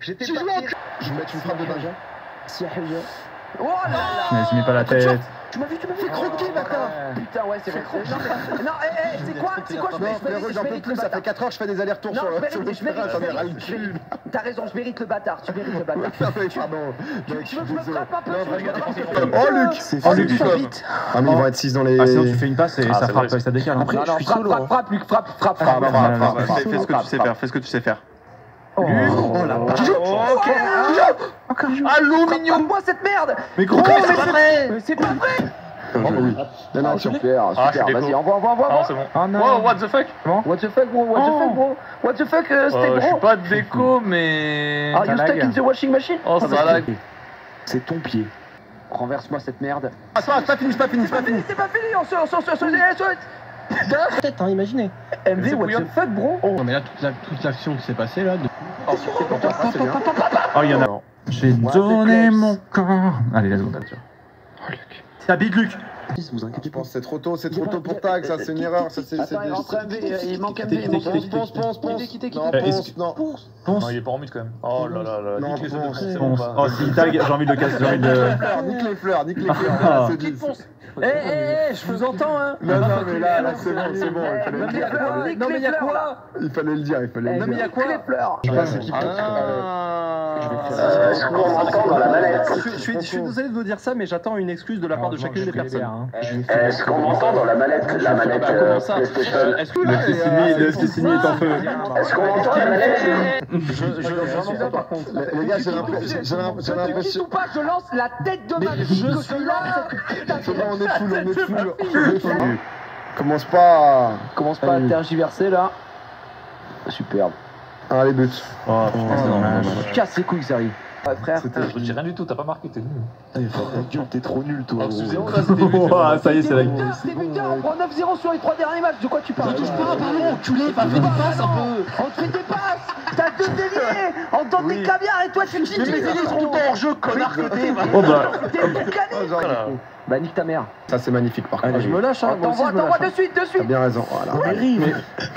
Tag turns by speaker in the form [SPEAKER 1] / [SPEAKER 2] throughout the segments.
[SPEAKER 1] J'étais
[SPEAKER 2] Tu en- Je vais mettre une frappe de dingue.
[SPEAKER 3] Si.
[SPEAKER 1] Oh là là
[SPEAKER 4] Mais mets pas la tête.
[SPEAKER 3] Tu m'as vu, tu m'as vu
[SPEAKER 2] Fais croquer, bâtard
[SPEAKER 3] Putain, ouais, c'est vrai. Non, mais- non, eh, eh, c'est quoi C'est quoi Je mérite- je je le
[SPEAKER 2] ça fait
[SPEAKER 3] bâtard.
[SPEAKER 2] 4 heures que je fais des allers-retours sur
[SPEAKER 3] je
[SPEAKER 2] le
[SPEAKER 3] je
[SPEAKER 2] terrain,
[SPEAKER 3] je je. T'as raison, je mérite le bâtard. Tu mérites le bâtard.
[SPEAKER 2] Pardon.
[SPEAKER 3] Tu veux que je me frappe un peu tu je
[SPEAKER 2] Oh, Luc
[SPEAKER 3] C'est
[SPEAKER 2] Oh, Luc, Luc.
[SPEAKER 3] vite.
[SPEAKER 2] Ah, mais ils vont être 6 dans les.
[SPEAKER 4] Ah, sinon tu fais une passe et
[SPEAKER 5] Ah,
[SPEAKER 4] ça frappe, ça décale. hein.
[SPEAKER 3] Non, non, frappe, frappe, frappe, Luc, frappe, frappe, frappe.
[SPEAKER 5] fais ce que tu sais faire, fais ce que tu sais faire.
[SPEAKER 3] Oh,
[SPEAKER 2] Oh, la vache.
[SPEAKER 3] Allô, mignon Frappe-moi cette merde
[SPEAKER 4] Mais gros,
[SPEAKER 3] Mais
[SPEAKER 4] c'est pas vrai
[SPEAKER 3] Mais c'est pas vrai
[SPEAKER 2] Oh, oui. Non, non,
[SPEAKER 3] Super,
[SPEAKER 5] Ah, je
[SPEAKER 3] super,
[SPEAKER 5] suis
[SPEAKER 3] vas-y, envoie, envoie, envoie,
[SPEAKER 5] Ah,
[SPEAKER 3] envoie.
[SPEAKER 5] c'est bon.
[SPEAKER 4] Oh non.
[SPEAKER 5] Wow, what the fuck?
[SPEAKER 3] What the fuck, bro, what the
[SPEAKER 4] Oh.
[SPEAKER 3] fuck, bro? What the fuck, euh, c'était
[SPEAKER 5] Euh, Je suis
[SPEAKER 3] gros
[SPEAKER 5] pas de déco, mais.
[SPEAKER 3] Are you
[SPEAKER 4] Ça
[SPEAKER 3] stuck in the washing machine?
[SPEAKER 5] Oh, ça
[SPEAKER 3] bah,
[SPEAKER 5] lag.
[SPEAKER 3] C'est ton pied. Renverse-moi cette merde.
[SPEAKER 2] Ah, c'est pas- c'est pas fini, c'est pas fini, c'est pas fini.
[SPEAKER 3] c'est pas fini, on se, on se, on se, on se, on se-
[SPEAKER 6] Peut-être, hein, imaginez.
[SPEAKER 3] MV, what the fuck, bro?
[SPEAKER 6] Non, mais là, toute la- toute l'action qui s'est passée là. de-
[SPEAKER 2] bien.
[SPEAKER 4] Oh, il y en a. J'ai donné mon corps. Allez, let's go, Luc. Ta bite, Luc?
[SPEAKER 6] Vous inquiétez
[SPEAKER 2] pense que c'est trop tôt, c'est trop tôt pour tag, ça c'est une erreur, c'est. c'est
[SPEAKER 3] il il manque
[SPEAKER 4] Quittez,
[SPEAKER 3] MV, il manque.
[SPEAKER 2] Ponce, ponce, ponce,
[SPEAKER 3] Quittez, quittez,
[SPEAKER 2] ponce. Non, ponce, non.
[SPEAKER 4] Ponce.
[SPEAKER 5] Non, il est pas en mute quand même. Oh là là là.
[SPEAKER 2] Non,
[SPEAKER 5] deux.
[SPEAKER 4] Ponce. Oh, s'il tag, j'ai envie de le casser.
[SPEAKER 2] Nique les fleurs, nique les fleurs. C'est.
[SPEAKER 3] Eh, eh, eh, je vous entends, hein
[SPEAKER 2] Non, non, mais là, là, c'est bon, c'est bon, il fallait le
[SPEAKER 3] Nique
[SPEAKER 2] dire.
[SPEAKER 3] les fleurs, nique
[SPEAKER 6] Non, mais
[SPEAKER 3] les
[SPEAKER 6] y a quoi.
[SPEAKER 2] Il fallait le dire, il fallait
[SPEAKER 3] Eh,
[SPEAKER 2] le
[SPEAKER 3] mais y a
[SPEAKER 2] dire.
[SPEAKER 3] quoi les fleurs
[SPEAKER 2] Je sais pas, c'est qui
[SPEAKER 6] je suis désolé de vous dire ça, mais j'attends une excuse de la part de chacune des personnes.
[SPEAKER 3] Est-ce qu'on m'entend dans la manette La manette
[SPEAKER 6] Bah, ça
[SPEAKER 3] PlayStation
[SPEAKER 6] Euh, Est-ce que
[SPEAKER 4] Le Stéphanie, le Stéphanie est en feu.
[SPEAKER 3] Est-ce qu'on m'entend la manette
[SPEAKER 6] je, entends pas par contre.
[SPEAKER 2] Les gars, j'ai l'impression.
[SPEAKER 3] pas, je lance la tête de ma je lance
[SPEAKER 2] C'est bon, on est full, on est full. on est full. Commence pas.
[SPEAKER 3] Commence pas à tergiverser là. Superbe.
[SPEAKER 2] Ah, les buts.
[SPEAKER 4] Oh, putain, c'est dommage.
[SPEAKER 3] Casse les couilles, Zari. Ouais, frère.
[SPEAKER 2] C'était-
[SPEAKER 5] Je dis rien du tout, t'as pas marqué, t'es nul.
[SPEAKER 3] gueule, t'es trop nul, toi.
[SPEAKER 5] Excusez-moi, là, c'était.
[SPEAKER 4] Oh, ça y est, c'est la.
[SPEAKER 3] buteur, c'est buteur, on prend 9-0 sur les trois derniers matchs, de quoi tu parles
[SPEAKER 6] touche pas, pardon, enculé, va faire des passes un peu.
[SPEAKER 3] On te fait des passes T'as deux déliés On donne des caviars et toi tu te
[SPEAKER 6] Mais mes ailiers sont tout le temps hors jeu, connard que t'es. va.
[SPEAKER 4] Oh bah.
[SPEAKER 5] Voilà.
[SPEAKER 3] Bah nique ta mère
[SPEAKER 2] Ça, c'est magnifique par contre.
[SPEAKER 6] Je me lâche, hein. Moi
[SPEAKER 3] T'envoies,
[SPEAKER 6] me
[SPEAKER 3] t'envoies de suite, de
[SPEAKER 2] T'as
[SPEAKER 3] suite
[SPEAKER 2] bien raison. Voilà.
[SPEAKER 4] Mais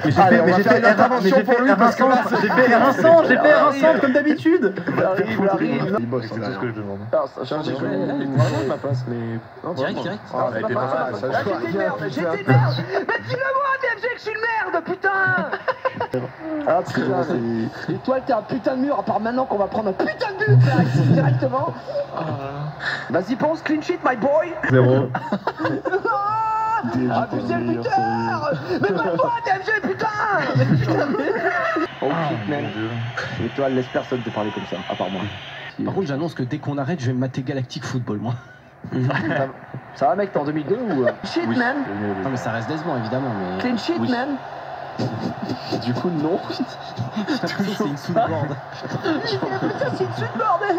[SPEAKER 4] mais j'ai fait,
[SPEAKER 2] une
[SPEAKER 4] R1, mais
[SPEAKER 2] intervention
[SPEAKER 4] j'ai
[SPEAKER 2] pour
[SPEAKER 4] fait
[SPEAKER 2] lui, parce que
[SPEAKER 4] R1
[SPEAKER 2] là,
[SPEAKER 4] j'ai fait R1 centre, j'ai fait R1 centre comme d'habitude.
[SPEAKER 3] Il arrive, il
[SPEAKER 2] Il bosse,
[SPEAKER 5] C'est tout ce que je demande.
[SPEAKER 3] Ah, ça change
[SPEAKER 6] J'ai joué vraiment ma passe, mais. Direct, direct.
[SPEAKER 2] Ah,
[SPEAKER 3] Ah,
[SPEAKER 2] vois
[SPEAKER 3] j'étais une
[SPEAKER 2] rien,
[SPEAKER 3] merde, j'étais une merde Mais dis-le-moi, DFG, que je suis une merde, putain Ah putain, et toi t'es un putain de mur, à part maintenant qu'on va prendre un putain de but directement. Vas-y pense, clean sheet my boy.
[SPEAKER 4] Zéro.
[SPEAKER 3] Ah, Abusez le buteur. Mais pas toi DFG, putain Mais putain, mais- Oh shit man. Et toi, laisse personne te parler comme ça, à part moi.
[SPEAKER 6] Par contre, j'annonce que dès qu'on arrête, je vais me mater Galactic Football, moi.
[SPEAKER 3] Ça- Ça va mec, t'es en 2002 ou... euh? Shit man.
[SPEAKER 6] Non, mais ça reste décevant, évidemment, mais.
[SPEAKER 3] Clean sheet
[SPEAKER 6] Oui.
[SPEAKER 3] man Du coup non
[SPEAKER 6] C'est une sous-board.
[SPEAKER 3] Ça c'est une suite bordel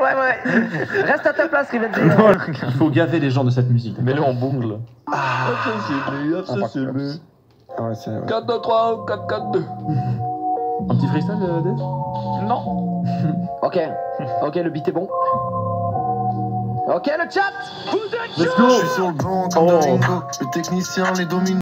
[SPEAKER 3] Ouais ouais Reste à ta place Rivenzi
[SPEAKER 4] Il faut gaver les gens de cette musique.
[SPEAKER 5] Mets-le en boucle.
[SPEAKER 2] Ah, par contre, Ah ouais, c'est. ouais.
[SPEAKER 5] 4, 2, 3, 4, 4, 2.
[SPEAKER 4] Un petit freestyle, euh, Dave?
[SPEAKER 5] Non.
[SPEAKER 3] Ok, ok le beat est bon. Ok le chat Vous êtes
[SPEAKER 4] Let's
[SPEAKER 3] chaud
[SPEAKER 4] go
[SPEAKER 7] Je suis sur le banc comme
[SPEAKER 4] Oh.
[SPEAKER 7] Domingo, le technicien les domine.